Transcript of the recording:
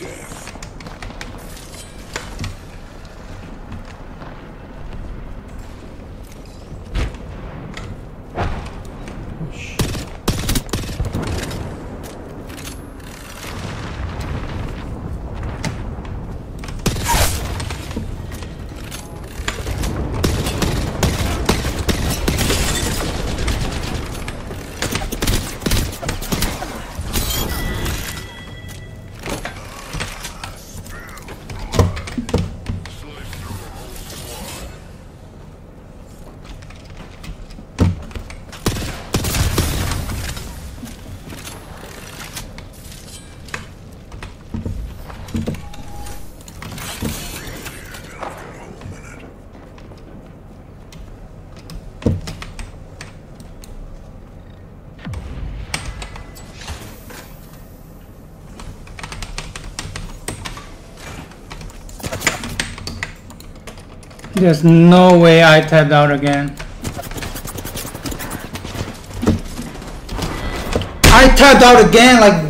death. There's no way I tapped out again. I tapped out again like